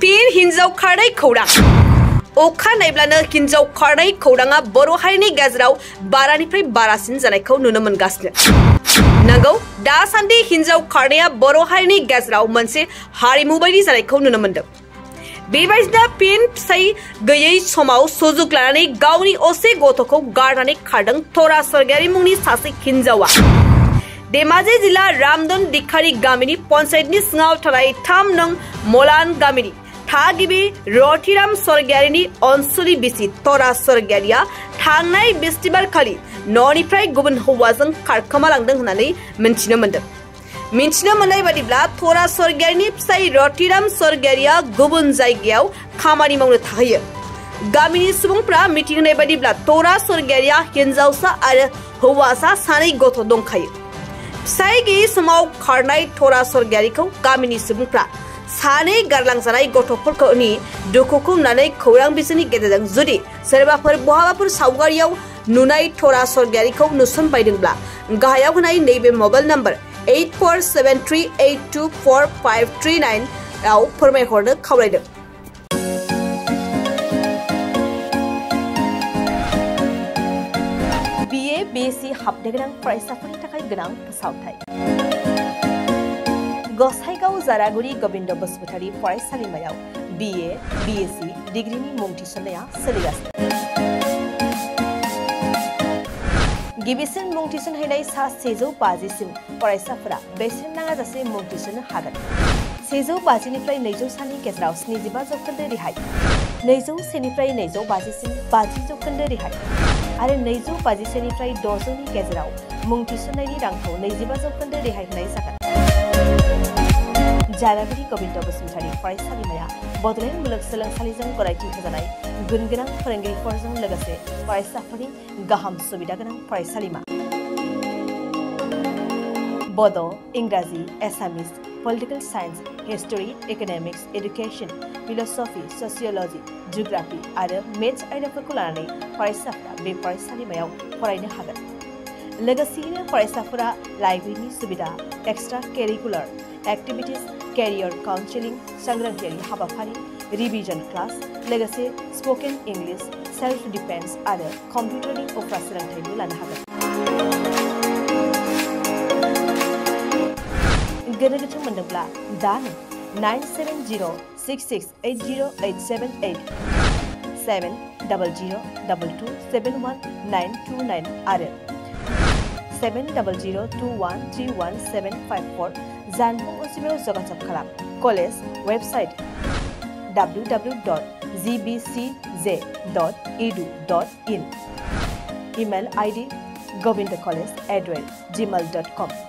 Fin हिन्जाव खारनाय खौरां अखा नायब्लानो हिन्जाव खारनाय खौराङा बर' हारिनि गेजेराव बारानिफ्राय बारासिन जानायखौ नुनो मोनगासिनो नंगौ दासान्दि हिन्जाव खारनाया बर' हारिनि गेजेराव मोनसे हारिमु बायदि जानायखौ नुनो मोन्दों बेबायदिनो फिन फिसाय गैयै समाव सुजुग लानानै गावनि असे गथ'खौ गारनानै खारदों थरा सरगारि मुंनि सासे हिन्जावा धेमाजि जिल्ला रामदन दिखारी गामिनि पन्चायतनि सिङाव थानाय थाम नं मलान गामिनि। थागिबि रथिराम स्वर्गियारिनि अनसुलि बिसि तरा स्वर्गियारिया थांनाय बिस्तिबार खालि न'निफ्राय गुबुन हौवाजों खारखोमालांदों होननानै मिन्थिनो मोन्दों। मिन्थिनो मोननाय बादिब्ला तरा स्वर्गियारिनि फिसाय रथिराम स्वर्गियारिया गुबुन जायगायाव खामानि मावनो थाहैयो। गामिनि सुबुंफ्रा मिथिहोनाय बादिब्ला तरा स्वर्गियारिया हिन्जावसा आरो हौवासा सानै गथ' दंखायो। फिसाय गैयै समाव खारनाय तरा स्वर्गियारिखौ गामिनि सुबुंफ्रा सानै गारलांजानाय गथ'फोरनि दुखुखौ नुनानै खौरां बिजोंनि गेजेरजों जुदि सोरबाफोर बहाबाफोर सावगारियाव नुनाय थरा सरगियारिखौ नुसनबायदोंब्ला गाहायाव होनाय नैबे mobile number eight four seven three, eight two four five three nine आव फोरमायहरनो खावलायदों। बिए, बिएससि हाबनो गोनां फरायसाफोरनि थाखाय गोनां फोसावथाय। गसाइगाव जारागुरि गोविन्द बसुमतारी फरायसालिमायाव बिए बिएससि डिग्रीनि मुं थिसननाया सोलिगासिनो। गिबिसिन मुं थिसनहैनाय सा सेजौ बाजिसिम फरायसाफोरा बेसेन नाङाजासे मुं थिसननो हागोन। सेजौ बाजिनिफ्राय नैजौ सानि गेजेराव स्निजिबा जौखोन्दो रेहाय। नैजौ सेनिफ्राय नैजौ बाजिसिम बाजि जौखोन्दो रेहाय। आरो नैजौ बाजिसेनिफ्राय द'जौनि गेजेराव मुं थिसननायनि रांखौ नैजिबा जौखोन्दो रेहाय होनाय जागोन। जारागुरि गोविन्द बसुमतारी फरायसालिमाया बड'लेण्ड मुलुगसोलोंसालिजों गनायथि होजानाय गुन गोनां फोरोंगिरिफोरजों लोगोसे फरायसाफोरनि गाहाम सुबिदा गोनां फरायसालिमा बड' इंराजि Assamese political science history economics education philosophy sociology geography आरो मेथ्स आयदाफोरखौ लानानै फरायसाफोरा बे फरायसालिमायाव फरायनो हागोन लोगोसेयैनो फरायसाफोरा लाइब्रेरिनि सुबिदा extra curricular activities career counselling सांग्रांथियारि हाबाफारि रिभिजन क्लास लोगोसे स्पोकेन इंलिश सेल्फ डिफेन्स आरो कम्पिउटारनि उफ्रा सोलोंथाइबो लानो हागोन गोनो गोथो मोनदोंब्ला दानो nine seven zero' six six eight zero' eight seven eight seven double zero' double two seven one nine two nine आरो seven double zero' two one three one seven five four जानबुं अनजिमायाव जगाजग खालाम college website W W dot G B C J dot edu dot in email ID Govind college at rate Gmail dot com